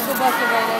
Basta, basta, basta.